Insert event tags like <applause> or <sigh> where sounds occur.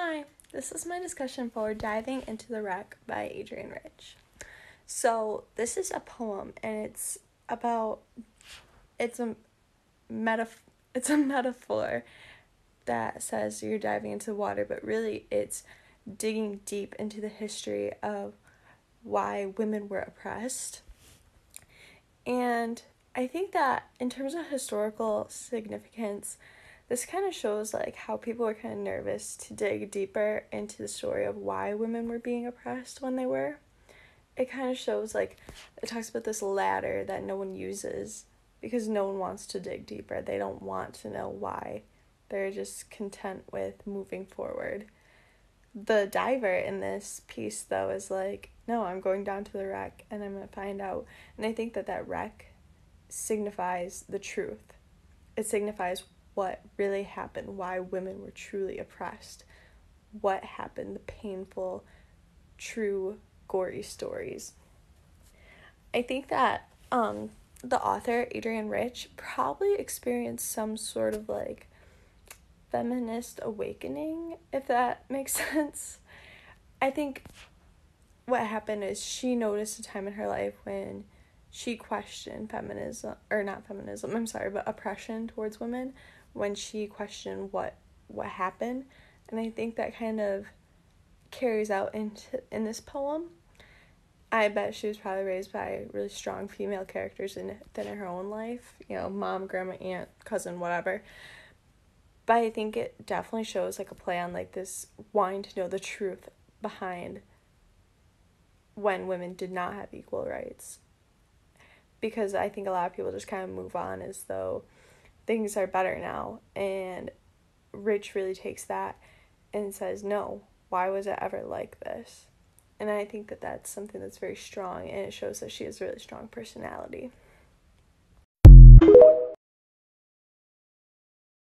Hi, this is my discussion for Diving into the Wreck by Adrienne Rich. So, this is a poem and it's about it's a metaf- it's a metaphor that says you're diving into the water, but really it's digging deep into the history of why women were oppressed. And I think that in terms of historical significance, this kind of shows like how people are kind of nervous to dig deeper into the story of why women were being oppressed when they were. It kind of shows like it talks about this ladder that no one uses because no one wants to dig deeper. They don't want to know why. They're just content with moving forward. The diver in this piece though is like, no, I'm going down to the wreck and I'm going to find out. And I think that that wreck signifies the truth. It signifies what really happened, why women were truly oppressed, what happened, the painful, true, gory stories. I think that um, the author, Adrienne Rich, probably experienced some sort of like feminist awakening, if that <laughs> makes sense. I think what happened is she noticed a time in her life when she questioned feminism, or not feminism, I'm sorry, but oppression towards women when she questioned what what happened. And i think that kind of carries out into in this poem. I bet she was probably raised by really strong female characters in than in her own life you know mom grandma aunt cousin whatever. But i think it definitely shows like a play on like this wanting to know the truth behind when women did not have equal rights because i think a lot of people just kind of move on as though things are better now. And Rich really takes that and says, no, why was it ever like this? And I think that that's something that's very strong and it shows that she has a really strong personality.